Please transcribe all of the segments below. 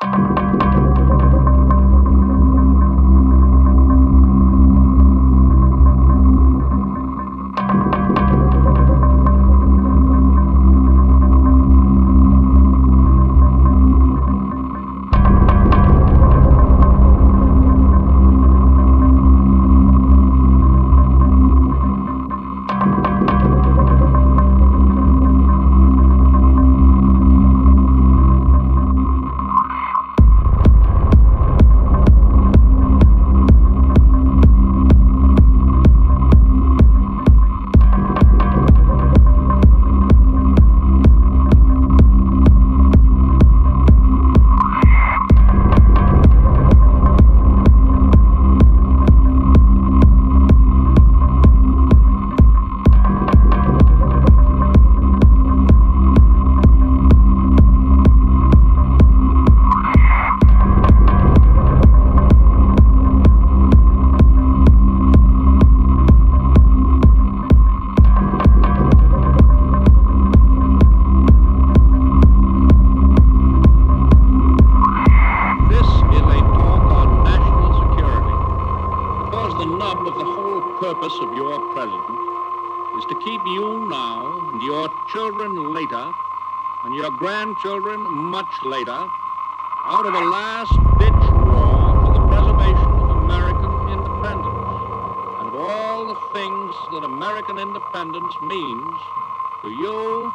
This purpose of your president is to keep you now and your children later and your grandchildren much later out of a last ditch war for the preservation of American independence and of all the things that American independence means to you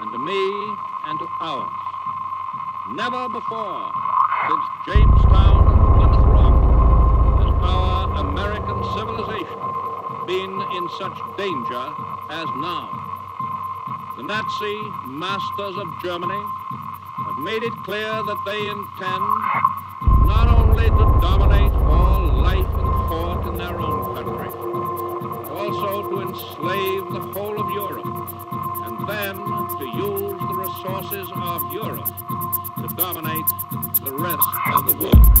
and to me and to ours. Never before since Jamestown and Plymouth Rock has our American civilization been in such danger as now. The Nazi masters of Germany have made it clear that they intend not only to dominate all life and thought in their own country, but also to enslave the whole of Europe, and then to use the resources of Europe to dominate the rest of the world.